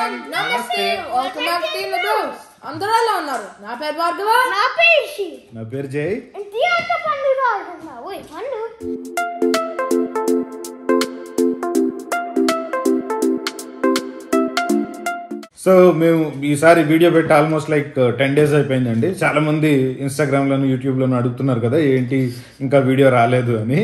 Everyone నమస్తే welcome back to news అందరూ ఎలా ఉన్నారు? నా పేరు భార్గవ. నా పేరు నా పేరు జై. తీర్థ పండుగ ఆడుతున్నా ఓయ్ పండు. సో మేము ఈసారి వీడియో పెట్టి ఆల్మోస్ట్ లైక్ టెన్ డేస్ అయిపోయిందండి. చాలా మంది ఇన్స్టాగ్రామ్ లోను అడుగుతున్నారు కదా ఏంటి ఇంకా వీడియో రాలేదు అని.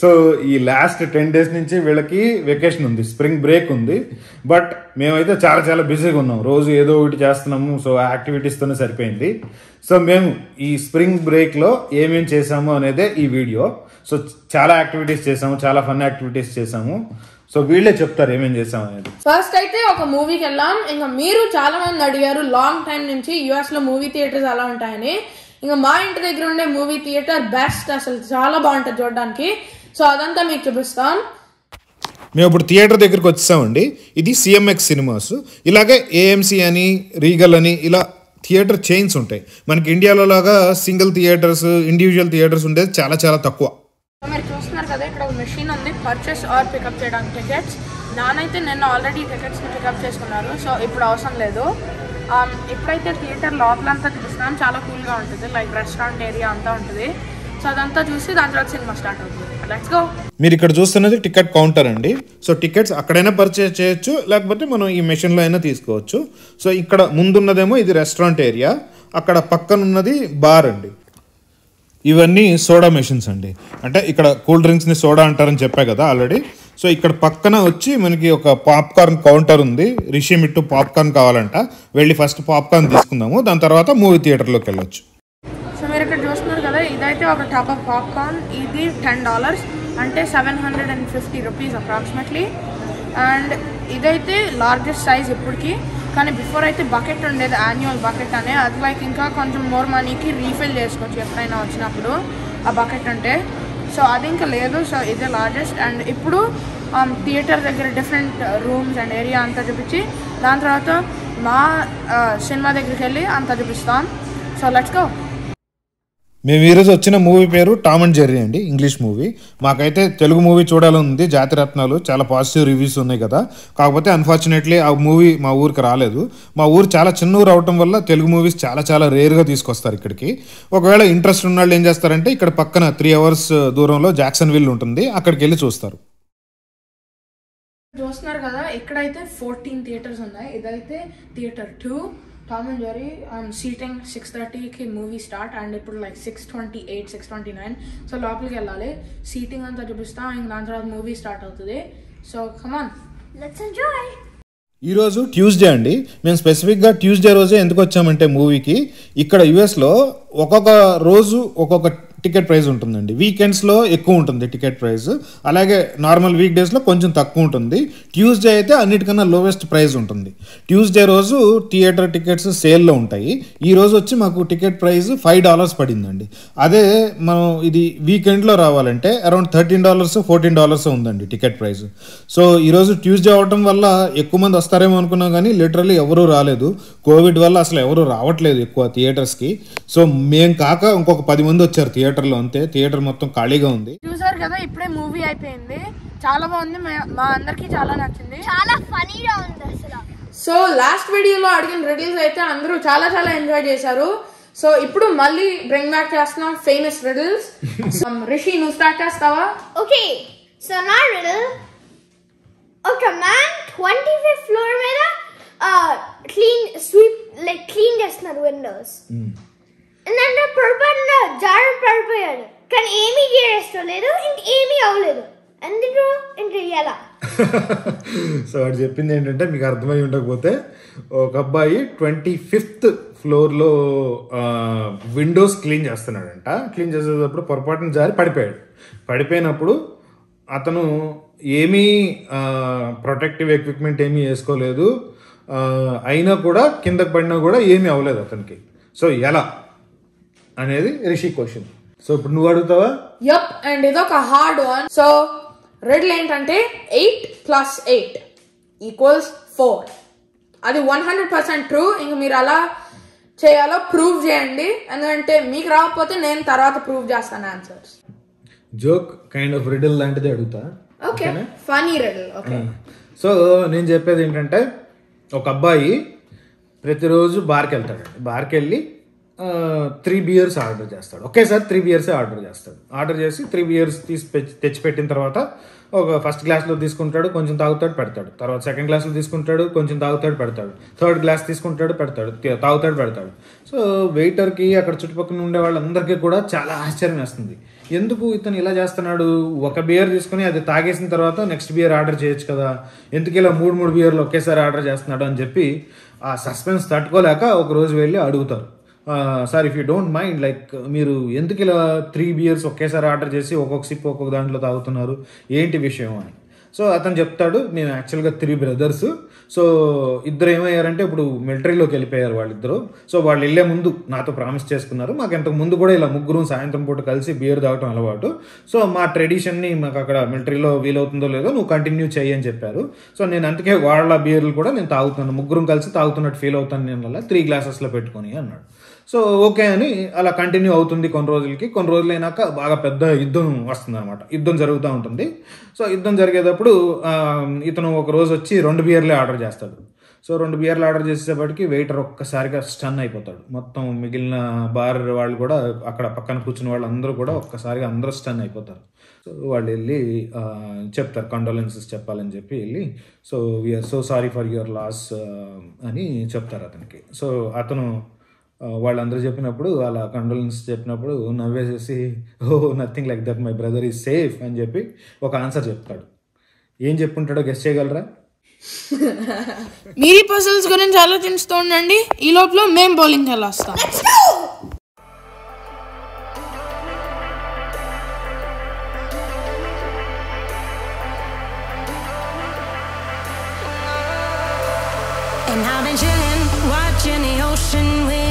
సో ఈ లాస్ట్ టెన్ డేస్ నుంచి వీళ్ళకి వెకేషన్ ఉంది స్ప్రింగ్ బ్రేక్ ఉంది. బట్ మేమైతే చాలా చాలా బిజీగా ఉన్నాం. రోజు ఏదో ఒకటి చేస్తున్నాము సో యాక్టివిటీస్తోనే సరిపోయింది. సో మేము ఈ స్ప్రింగ్ బ్రేక్లో ఏమేమి చేసాము అనేదే ఈ వీడియో. సో చాలా యాక్టివిటీస్ చేసాము చాలా ఫన్ యాక్టివిటీస్ చేసాము. సో వీళ్ళే చెప్తారు ఏమేం చేసాము అనేది. ఫస్ట్ అయితే ఒక మూవీకి వెళ్ళాం. ఇంకా మీరు చాలా మంది అడిగారు లాంగ్ టైం నుంచి యుఎస్లో మూవీ థియేటర్స్ ఎలా ఉంటాయని. ఇంకా మా ఇంటి దగ్గర ఉండే మూవీ థియేటర్ బెస్ట్ అసలు చాలా బాగుంటుంది చూడడానికి. సో అదంతా మీకు చూపిస్తాం. మేము ఇప్పుడు థియేటర్ దగ్గరికి వచ్చామండి. ఇది సిఎంఎక్స్ సినిమాస్ ఇలాగే ఏఎంసి అని రీగల్ అని ఇలా థియేటర్ చైన్స్ ఉంటాయి. మనకి ఇండియాలో లాగా సింగిల్ థియేటర్స్ ఇండివిజువల్ థియేటర్స్ ఉండేది చాలా చాలా తక్కువ. మీరు చూస్తున్నారు కదా ఇక్కడ పర్చేస్ ఆర్ పికప్ చేయడానికి టికెట్స్ నానైతే నిన్న ఆల్రెడీ టికెట్స్ని పికప్ చేసుకున్నారు సో ఇప్పుడు అవసరం లేదు. Um, ఇప్పుడైతే థియేటర్ లోపలంతా చూస్తున్నాం చాలా కూల్గా ఉంటుంది లైక్ రెస్టారెంట్ ఏరియా అంతా ఉంటుంది. సో అదంతా చూసి దాని తర్వాత సినిమా స్టార్ట్ అవుతుంది. లెట్స్ గో మీరు ఇక్కడ చూస్తున్నది టికెట్ కౌంటర్ అండి. సో టికెట్స్ అక్కడైనా పర్చేస్ చేయొచ్చు లేకపోతే మనం ఈ మెషిన్లో అయినా తీసుకోవచ్చు. సో ఇక్కడ ముందున్నదేమో ఇది రెస్టారెంట్ ఏరియా అక్కడ పక్కన ఉన్నది బార్ అండి. ఇవన్నీ సోడా మెషిన్స్ అండి. అంటే ఇక్కడ కూల్ డ్రింక్స్ని సోడా అంటారని చెప్పా కదా ఆల్రెడీ. సో ఇక్కడ పక్కన వచ్చి మనకి ఒక పాప్కార్న్ కౌంటర్ ఉంది. రిషి మిట్టు పాప్కార్న్ కావాలంట. వెళ్ళి ఫస్ట్ పాప్కార్న్ తీసుకుందాము. దాని తర్వాత మూవీ థియేటర్లోకి వెళ్ళొచ్చు. సో మీరు ఇక్కడ చూస్తున్నారు కదా ఇదైతే ఒక టప్ ఆఫ్ పాప్కార్న్ ఇది టెన్ డాలర్స్ అంటే seven hundred and fifty rupees approximately and ఇదైతే లార్జెస్ట్ సైజ్ ఇప్పటికీ. కానీ బిఫోర్ అయితే బకెట్ ఉండేది యాన్యువల్ బకెట్ అనే. అది లైక్ ఇంకా కొంచెం మోర్ మనీకి రీఫిల్ చేసుకోవచ్చు ఎప్పుడైనా వచ్చినప్పుడు ఆ బకెట్ ఉంటే. సో అది ఇంకా లేదు. సో ఇదే లార్జెస్ట్ అండ్ ఇప్పుడు um, థియేటర్ దగ్గర డిఫరెంట్ రూమ్స్ అండ్ ఏరియా అంతా చూపించి దాని తర్వాత మా uh, సినిమా దగ్గరికి వెళ్ళి అంతా చూపిస్తాం. సో లెట్స్ గో మేము ఈరోజు వచ్చిన మూవీ పేరు టామ్ అండ్ జెర్రీ అండి ఇంగ్లీష్ మూవీ. మాకైతే తెలుగు మూవీ చూడాలని ఉంది జాతిరత్నాలు చాలా పాజిటివ్ రివ్యూస్ ఉన్నాయి కదా. కాకపోతే అన్ఫార్చునేట్లీ ఆ మూవీ మా ఊరికి రాలేదు. మా ఊరు చాలా చిన్న ఊరు అవటం వల్ల తెలుగు మూవీస్ చాలా చాలా రేర్గా తీసుకొస్తారు ఇక్కడికి. ఒకవేళ ఇంట్రెస్ట్ ఉన్న వాళ్ళు ఏం చేస్తారంటే ఇక్కడ పక్కన త్రీ అవర్స్ uh, దూరంలో జాక్సన్ విల్ ఉంటుంది అక్కడికి వెళ్ళి చూస్తారు. చూస్తున్నారు కదా ఇక్కడైతే ఫోర్టీన్ థియేటర్స్ ఉన్నాయి. ఇదైతే theatre two Tom and Jerry seating six థర్టీకి మూవీ స్టార్ట్ అండ్ ఇప్పుడు like six twenty eight six twenty nine so లోపలికి వెళ్ళాలి. సీటింగ్ అంతా చూపిస్తాం. ఇంక దాని తర్వాత మూవీ స్టార్ట్ అవుతుంది. So come on let's enjoy ఈరోజు ట్యూస్డే అండి. మేము స్పెసిఫిక్గా ట్యూస్డే రోజే ఎందుకు వచ్చామంటే మూవీకి ఇక్కడ యుఎస్లో ఒక్కొక్క రోజు ఒక్కొక్క టికెట్ ప్రైస్ ఉంటుందండి. వీకెండ్స్లో ఎక్కువ ఉంటుంది టికెట్ ప్రైస్. అలాగే నార్మల్ వీక్ డేస్లో కొంచెం తక్కువ ఉంటుంది. ట్యూస్డే అయితే అన్నిటికన్నా లోవెస్ట్ ప్రైస్ ఉంటుంది. ట్యూస్డే రోజు థియేటర్ టికెట్స్ సేల్లో ఉంటాయి. ఈ రోజు వచ్చి మాకు టికెట్ ప్రైస్ ఫైవ్ డాలర్స్ పడిందండి. అదే మనం ఇది వీకెండ్లో రావాలంటే around thirteen dollars fourteen dollars ఉందండి టికెట్ ప్రైస్. సో ఈరోజు ట్యూస్డే అవడం వల్ల ఎక్కువ మంది వస్తారేమో అనుకున్నాం కానీ లిటరలీ ఎవరూ రాలేదు. కోవిడ్ వల్ల అసలు ఎవరు రావట్లేదు ఎక్కువ థియేటర్స్కి సో మేం కాక ఇంకొక పది మంది వచ్చారు థియేటర్లో అంతే. థియేటర్ మొత్తం ఖాళీగా ఉంది. చూసారు కదా ఇప్పుడే మూవీ అయిపోయింది. చాలా బాగుంది. మా- మా అందరికీ చాలా నచ్చింది. చాలా ఫనీగా ఉంది అసలు. సో లాస్ట్ వీడియోలో అడిగిన రిడిల్స్ అయితే అందరూ చాలా చాలా ఎంజాయ్ చేశారు. సో ఇప్పుడు మళ్ళీ బ్రింగ్ బ్యాక్ చేస్తున్నాం ఫేమస్ రిడిల్స్ రిషి నువ్వు స్టార్ట్ చేస్తావా? ఓకే సో నా riddle, ఒక మ్యాన్ ట్వంటీ ఫిఫ్త్ ఫ్లోర్ మీద క్లీన్ స్వీప్ లైక్ క్లీన్ చేస్తున్నారు విండోస్ ఎందుకంటే పొరపాటున జారు పడిపోయాడు కానీ ఏమీ చేయలేదు ఇంక ఏమీ అవ్వలేదు. ఎందుకు? ఎలా సో వాడు చెప్పింది ఏంటంటే మీకు అర్థమై ఉండకపోతే ఒక అబ్బాయి ట్వంటీ ఫిఫ్త్ ఫ్లోర్లో విండోస్ క్లీన్ చేస్తున్నాడంట. క్లీన్ చేసేటప్పుడు పొరపాటున జారి పడిపోయాడు. పడిపోయినప్పుడు అతను ఏమీ ప్రొటెక్టివ్ ఎక్విప్మెంట్ ఏమీ వేసుకోలేదు. అయినా కూడా కిందకి పడినా కూడా ఏమీ అవ్వలేదు అతనికి. సో ఎలా? అనేది రిషి క్వశ్చన్ సో ఇప్పుడు నువ్వు అడుగుతావా? యప్ అండ్ ఇదొక హార్డ్ వన్ సో రెడ్లు ఏంటంటే eight plus eight equals four అది వన్ హండ్రెడ్ పర్సెంట్ ట్రూ ఇంక మీరు అలా చేయాలో ప్రూవ్ చేయండి. ఎందుకంటే మీకు రాకపోతే నేను తర్వాత ప్రూవ్ చేస్తాను answers joke kind of riddle లాంటిది అడుగుతా. Okay funny riddle okay so నేను చెప్పేది ఏంటంటే ఒక అబ్బాయి ప్రతిరోజు బార్కి వెళ్తాడండి బార్కి వెళ్ళి త్రీ బియర్స్ ఆర్డర్ చేస్తాడు. ఒకేసారి త్రీ బియర్సే ఆర్డర్ చేస్తాడు. ఆర్డర్ చేసి త్రీ బియర్స్ తీసి తెచ్చిపెట్టిన తర్వాత ఒక ఫస్ట్ గ్లాస్లో తీసుకుంటాడు కొంచెం తాగుతాడు పెడతాడు. తర్వాత సెకండ్ గ్లాస్లో తీసుకుంటాడు కొంచెం తాగుతాడు పెడతాడు. థర్డ్ గ్లాస్ తీసుకుంటాడు పెడతాడు తాగుతాడు పెడతాడు. సో వెయిటర్కి అక్కడ చుట్టుపక్కల ఉండే వాళ్ళందరికీ కూడా చాలా ఆశ్చర్యం వేస్తుంది. ఎందుకు ఇతను ఇలా చేస్తున్నాడు? ఒక బియర్ తీసుకుని అది తాగేసిన తర్వాత నెక్స్ట్ బియర్ ఆర్డర్ చేయొచ్చు కదా. ఎందుకు ఇలా మూడు మూడు బియర్లు ఒకేసారి ఆర్డర్ చేస్తున్నాడు అని చెప్పి ఆ సస్పెన్స్ తట్టుకోలేక ఒక రోజు వెళ్ళి అడుగుతారు. Sir if you don't mind like మీరు ఎందుకు ఇలా త్రీ బియర్స్ ఒకేసారి ఆర్డర్ చేసి ఒక్కొక్క సిప్ ఒక్కొక్క దాంట్లో తాగుతున్నారు? ఏంటి విషయం అని. సో అతను చెప్తాడు నేను యాక్చువల్గా త్రీ బ్రదర్స్ సో ఇద్దరు ఏమయ్యారంటే ఇప్పుడు మిలిటరీలోకి వెళ్ళిపోయారు వాళ్ళిద్దరు. సో వాళ్ళు వెళ్ళే ముందు నాతో ప్రామిస్ చేసుకున్నారు. మాకు ఇంతకు ముందు కూడా ఇలా ముగ్గురు సాయంత్రం పూట కలిసి బియర్ తాగటం అలవాటు. సో మా ట్రెడిషన్ని మాకు అక్కడ మిలిటరీలో వీలవుతుందో లేదో నువ్వు కంటిన్యూ చేయి అని చెప్పారు. సో నేను అందుకే వాళ్ళ బియర్లు కూడా నేను తాగుతున్నాను. ముగ్గురం కలిసి తాగుతున్నట్టు ఫీల్ అవుతాను నేను అలా. త్రీ గ్లాసెస్లో పెట్టుకొని అన్నాడు. సో ఓకే అని అలా కంటిన్యూ అవుతుంది కొన్ని రోజులకి. కొన్ని రోజులు అయినాక బాగా పెద్ద యుద్ధం వస్తుంది అనమాట యుద్ధం జరుగుతూ ఉంటుంది. సో యుద్ధం జరిగేటప్పుడు ఇతను ఒక రోజు వచ్చి రెండు బియర్లే ఆర్డర్ చేస్తాడు. సో రెండు బియర్లు ఆర్డర్ చేసేటప్పటికి వెయిటర్ ఒక్కసారిగా స్టన్ అయిపోతాడు. మొత్తం మిగిలిన బార్ వాళ్ళు కూడా అక్కడ పక్కన కూర్చున్న వాళ్ళు అందరూ కూడా ఒక్కసారిగా అందరూ స్టన్ అయిపోతారు. సో వాళ్ళు వెళ్ళి చెప్తారు కండోలెన్సెస్ చెప్పాలని చెప్పి వెళ్ళి so we're so sorry for your loss అని చెప్తారు అతనికి. సో అతను వాళ్ళందరూ చెప్పినప్పుడు అలా కండోలెన్స్ చెప్పినప్పుడు నవ్వేసేసి ఓ nothing like that my brother is safe అని చెప్పి ఒక ఆన్సర్ చెప్తాడు. ఏం చెప్పుంటాడో గెస్ట్ చేయగలరా? మీరు పజిల్స్ గురించి ఆలోచిస్తూ ఉండండి. ఈ లోపల మేము బౌలింగ్ వెళ్ళొస్తాం And I've been chilling, watching the ocean with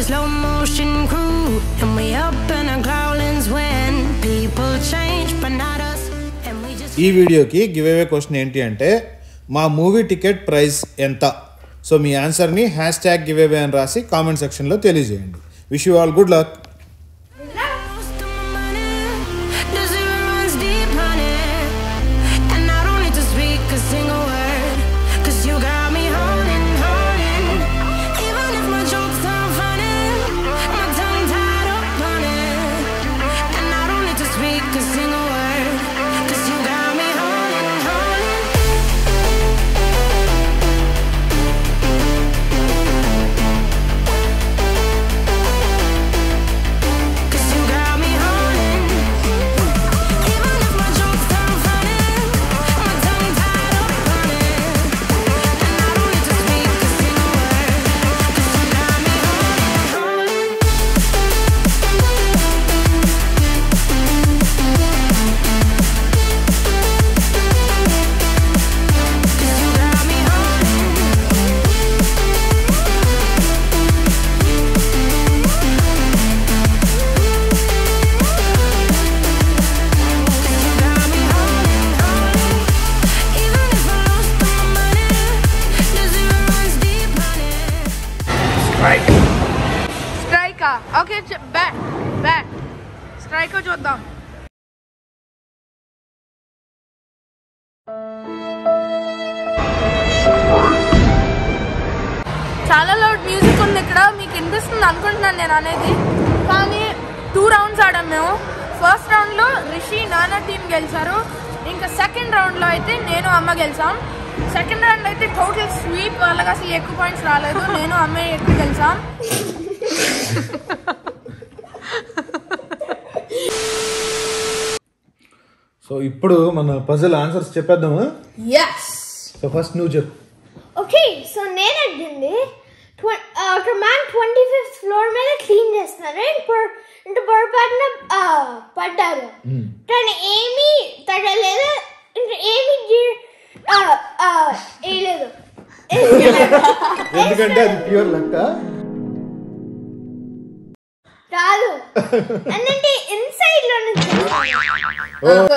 a slow motion crew. And we up in our growlings when people change, but not us. And we just. ఈ వీడియోకి గివ్ అవే క్వశ్చన్ ఏంటి అంటే మా movie ticket price ఎంత so మీ ఆన్సర్ని hash tag give away అని రాసి కామెంట్ సెక్షన్లో తెలియజేయండి wish you all good luck చాలా లౌడ్ మ్యూజిక్ ఉంది ఇక్కడ. మీకు వినిపిస్తుంది అనుకుంటున్నాను నేను అనేది. కానీ టూ రౌండ్స్ ఆడాం మేము. ఫస్ట్ రౌండ్లో రిషి నానా టీం గెలిచారు. ఇంకా సెకండ్ రౌండ్లో అయితే నేను అమ్మ గెలిచాం. సెకండ్ రౌండ్ అయితే టోటల్ స్వీప్ వాళ్ళకి అసలు ఎక్కువ పాయింట్స్ రాలేదు. నేను అమ్మే ఎక్కువ గెలిచాం. సో ఇప్పుడు మన పజిల్ ఆన్సర్స్ చెప్పేద్దామా? సో ఫస్ట్ నువ్వు చెప్పు. ఓకే సో నేను అడిగింది ఒక మ్యాన్ ట్వంటీ ఫిఫ్త్ ఫ్లోర్ మీద క్లీన్ చేస్తున్నారు ఇంటి పొరపాటున ఆ, పడ్డారు. తను ఏమీ తడలేదు ఇంకా ఏమీ గీ- ఆ, ఆ, వేయలేదు. ఎందుకంటే అది ప్యూర్ లెక్క రాదు. అంటే ఇన్సైడ్లో నుంచి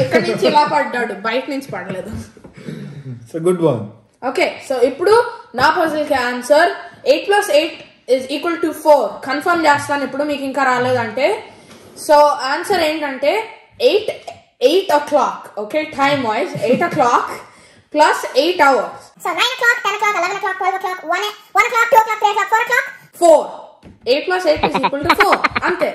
ఇక్కడ నుంచి ఇలా పడ్డాడు. బయట నుంచి పడలేదు. So good one okay so ఇప్పుడు నా పజిల్కి answer eight plus eight is equal to four confirm చేస్తాను ఇప్పుడు మీకు ఇంకా రాలేదంటే. సో ఆన్సర్ ఏంటంటే eight eight o'clock okay time wise eight o'clock plus eight hours So 9 o'clock, 10 o'clock, 11 o'clock, 12 o'clock, 1, 1 o'clock, 2 o'clock, 3 o'clock, 4 o'clock. Four eight plus eight is equal to four అంతే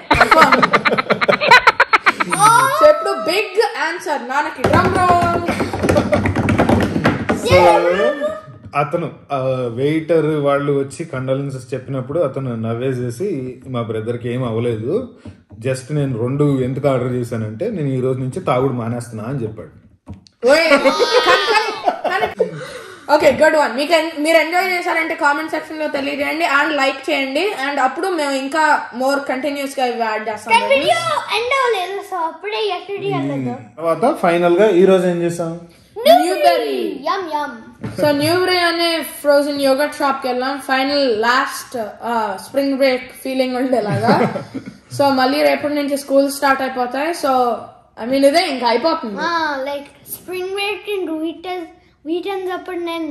so ఇప్పుడు big answer నాన్నకి drum roll so అతను waiter వాళ్ళు వచ్చి condolences చెప్పినప్పుడు అతను నవ్వేసేసి మా బ్రదర్కి ఏం అవ్వలేదు. జస్ట్ నేను రెండు ఎందుకు ఆర్డర్ చేశానంటే నేను ఈ రోజు నుంచి తాగుడు మానేస్తున్నా అని చెప్పాడు. ఓకే గుడ్ వన్ మీకు మీరు ఎంజాయ్ చేశారంటే కామెంట్ సెక్షన్లో తెలియజేయండి అండ్ లైక్ చేయండి. అండ్ అప్పుడు మేము ఇంకా మోర్ కంటిన్యూస్గా ఇవి యాడ్ చేస్తాం. తర్వాత ఫైనల్గా ఈ రోజు ఏం చేసాం? Newberry yum yum so Newberry అనే ఫ్రోజన్ యోగట్ షాప్కి వెళ్ళాం final last spring break feeling ఉండేలాగా సో మళ్ళీ రేపటి నుంచి స్కూల్ స్టార్ట్ అయిపోతాయి సో ఐ మీన్ ఇదే ఇంకా అయిపోతుంది లైక్ స్ప్రింగ్ బ్రేక్ వీటర్స్ వీకెండ్స్ అప్పుడు నేను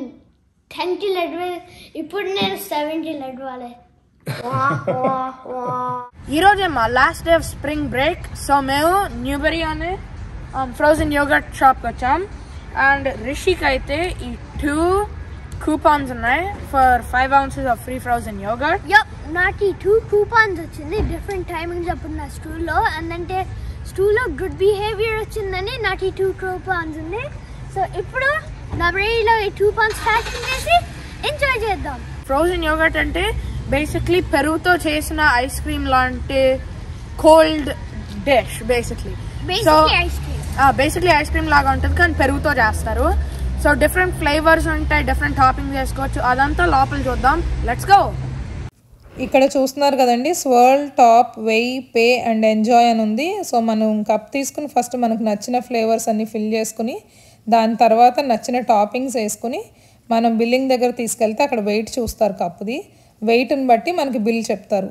టెన్త్ లెడ్వే ఇప్పుడు నేను సెవెంటీ లెడ్వాలి ఈ రోజే మా last day of spring break so మేము న్యూబెరీ అనే ఫ్రోజన్ యోగట్ షాప్కి వచ్చాం అండ్ రిషిక్ అయితే ఈ టూ కూపాన్స్ ఉన్నాయి for five ounces off free frozen yup నాకు ఈ టూ కూపాన్స్ వచ్చింది డిఫరెంట్ టైమింగ్స్ అప్పుడు నా స్కూల్లో అంటే స్కూల్లో గుడ్ బిహేవియర్ వచ్చిందని నాకు ఈ టూ కూపాన్స్ ఉంది. సో ఇప్పుడు నా బ్రెయిన్లో ఈ టూ పాన్స్ ప్యాకింగ్ చేసి ఎంజాయ్ చేద్దాం. ఫ్రోజన్ యోగట్ అంటే బేసిక్లీ పెరుగుతో చేసిన ఐస్ క్రీమ్ లాంటి cold dish basically basically ice cream basically ice cream లాగా ఉంటుంది కానీ పెరుగుతో చేస్తారు. సో డిఫరెంట్ ఫ్లేవర్స్ ఉంటాయి డిఫరెంట్ టాపింగ్ చేసుకోవచ్చు అదంతా లోపల చూద్దాం. లెట్స్ గో ఇక్కడ చూస్తున్నారు కదండి swirl top weigh pay and enjoy అని ఉంది. సో మనం కప్ తీసుకుని ఫస్ట్ మనకు నచ్చిన ఫ్లేవర్స్ అన్ని ఫిల్ చేసుకుని దాని తర్వాత నచ్చిన టాపింగ్స్ వేసుకుని మనం బిల్లింగ్ దగ్గర తీసుకెళ్తే అక్కడ వెయిట్ చూస్తారు కప్పుది వెయిట్ని బట్టి మనకి బిల్ చెప్తారు.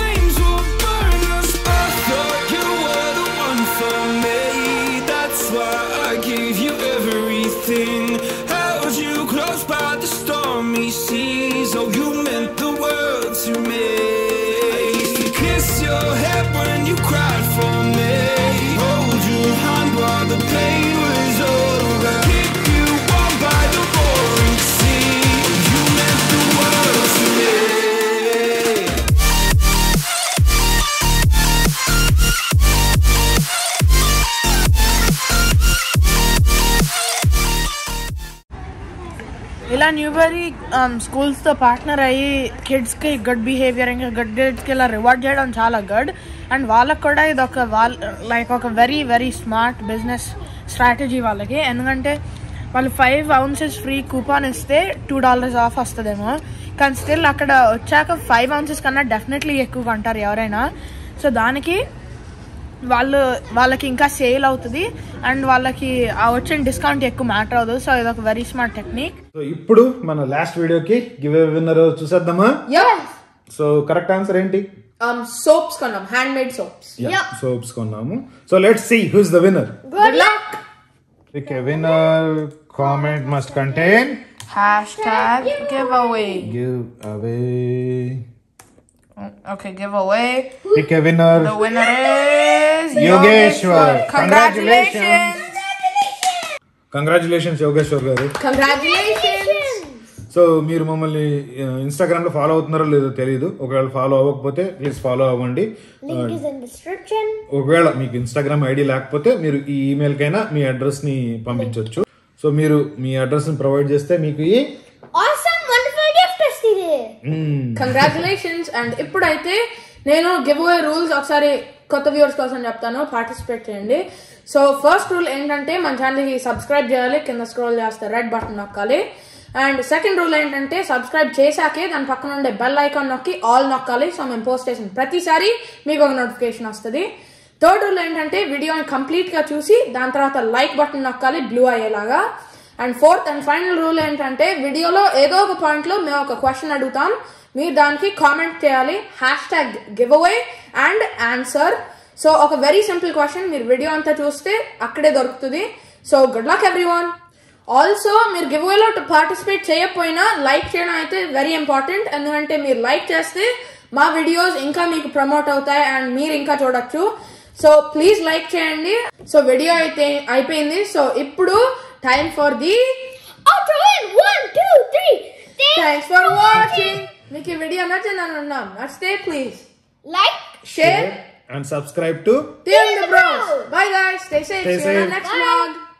me see. Oh, you meant the world. ఇలా న్యూబరీ స్కూల్స్తో పార్ట్నర్ అయ్యి కిడ్స్కి గడ్ గుడ్ బిహేవియర్ ఇంకా గుడ్ కిడ్స్కి ఇలా రివార్డ్ చేయడం చాలా గుడ్ అండ్ వాళ్ళకు కూడా ఇది ఒక వాళ్ళ లైక్ ఒక very very smart business strategy వాళ్ళకి. ఎందుకంటే వాళ్ళు ఫైవ్ అవున్సెస్ ఫ్రీ కూపాన్ ఇస్తే టూ డాలర్స్ ఆఫ్ వస్తుందేమో. కానీ స్టిల్ అక్కడ వచ్చాక ఫైవ్ అవున్సెస్ కన్నా డెఫినెట్లీ ఎక్కువ కొంటారు ఎవరైనా. సో దానికి వాళ్ళు వాళ్ళకి ఇంకా సేల్ అవుతుంది. అండ్ వాళ్ళకి ఆ వచ్చిన డిస్కౌంట్ ఎక్కువ మ్యాటర్ అవుతుంది. సో ఇది ఒక వెరీ స్మార్ట్ టెక్నిక్ సో ఇప్పుడు మన లాస్ట్ వీడియోకి గివ్ విన్నర్ చూసేద్దామా? సో కరెక్ట్ ఆన్సర్ ఏంటి? సోప్స్ కొన్నాం. హ్యాండ్ మేడ్ సోప్స్ సోప్స్ కొన్నాము. So let's see who's the winner good luck a winner comment must contain hashtag giveaway giveaway okay giveaway pick a winner the winner is Yogeshwar congratulations congratulations Yogeshwar garu so మీరు మమ్మల్ని ఇన్స్టాగ్రామ్లో follow అవుతున్నారో లేదో తెలియదు ఒకవేళ follow అవ్వకపోతే please follow అవ్వండి. Description ఒకవేళ మీకు ఇన్స్టాగ్రామ్ ఐడి లేకపోతే మీరు ఈ ఈమెయిల్ కైనా మీ అడ్రస్ని పంపించవచ్చు సో మీరు మీ అడ్రస్ని ప్రొవైడ్ చేస్తే మీకు ఈ ఆసమ్ వండర్ఫుల్ గిఫ్ట్ వస్తుంది. మ్మ్, కంగ్రాచులేషన్స్ అండ్ ఇప్పుడైతే నేను గివ్ అవే రూల్స్ ఒకసారి కొత్త వ్యూవర్స్ కోసం చెప్తాను. పార్టిసిపేట్ చేయండి. సో ఫస్ట్ రూల్ ఏంటంటే మన ఛానల్కి సబ్స్క్రైబ్ చేయాలి. కింద స్క్రోల్ చేస్తే రెడ్ బటన్ నొక్కాలి. అండ్ సెకండ్ రూల్ ఏంటంటే సబ్స్క్రైబ్ చేశాకే దాని పక్కన ఉండే బెల్ ఐకాన్ నొక్కి ఆల్ నొక్కాలి. సో మేము పోస్ట్ చేసిన ప్రతిసారి మీకు ఒక నోటిఫికేషన్ వస్తుంది. థర్డ్ రూల్ ఏంటంటే వీడియోని కంప్లీట్గా చూసి దాని తర్వాత లైక్ బటన్ నొక్కాలి. బ్లూ అయ్యేలాగా. And fourth and final rule ఏంటంటే వీడియోలో ఏదో ఒక పాయింట్లో మేము ఒక క్వశ్చన్ అడుగుతాం. మీరు దానికి కామెంట్ చేయాలి. Hashtag giveaway and answer so ఒక వెరీ సింపుల్ క్వశ్చన్ మీరు వీడియో అంతా చూస్తే అక్కడే దొరుకుతుంది. So good luck everyone also మీరు గివ్ అవేలో పార్టిసిపేట్ చేయకపోయినా లైక్ చేయడం అయితే వెరీ ఇంపార్టెంట్ ఎందుకంటే మీరు లైక్ చేస్తే మా వీడియోస్ ఇంకా మీకు ప్రమోట్ అవుతాయి అండ్ మీరు ఇంకా చూడొచ్చు. సో ప్లీజ్ లైక్ చేయండి. సో వీడియో అయితే అయిపోయింది. సో ఇప్పుడు time for the. Thanks for watching Make a video nachinanam. not stay please. Like, share, share and subscribe to Till the Bros. Bye guys. Stay safe. See you in the next Bye. vlog.